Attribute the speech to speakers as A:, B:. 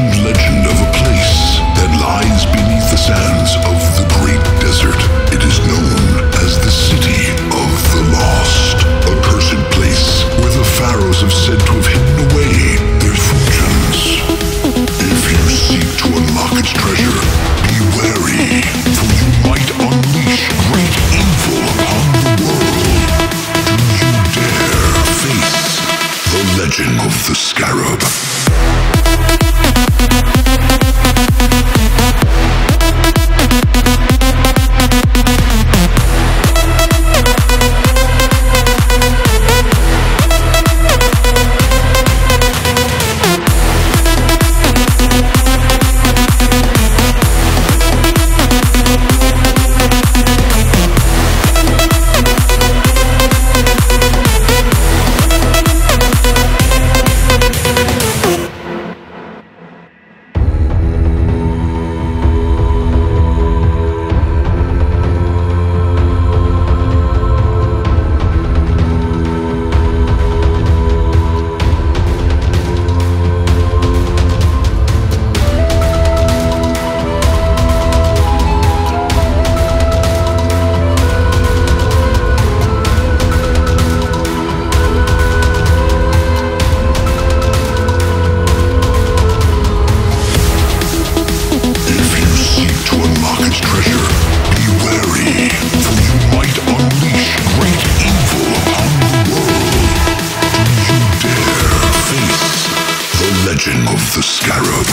A: ancient legend of a place that lies beneath the sands of the great desert. It is known as the City of the Lost, a cursed place where the pharaohs have said to have hidden away their fortunes. If you seek to unlock its treasure, be wary, for you might unleash great evil upon the world. Do you dare face the legend of the Scarab? If Legend of the Scarab.